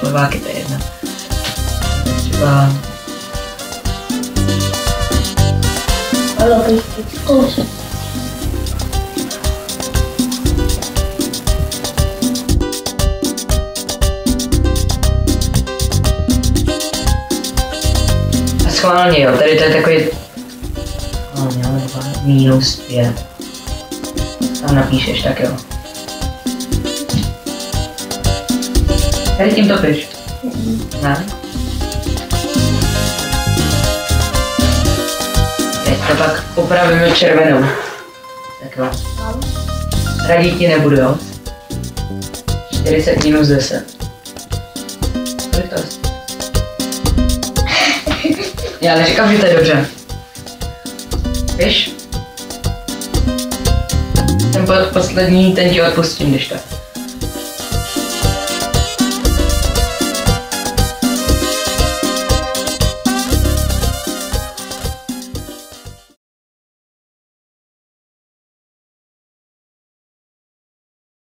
Slováky, to je jedna. Třeba Ano, schválně jo, tady to je takový... Schválně, ale dva, minus pět. Tam napíšeš, tak jo. Tady tím topíš. Ne? Teď to pak upravíme červenou. Tak jo. Radit ti nebudu, jo? 40 minus 10. Kolik to? Já neříkám, že to je dobře. Víš? Ten poslední, ten ti odpustím, když tak.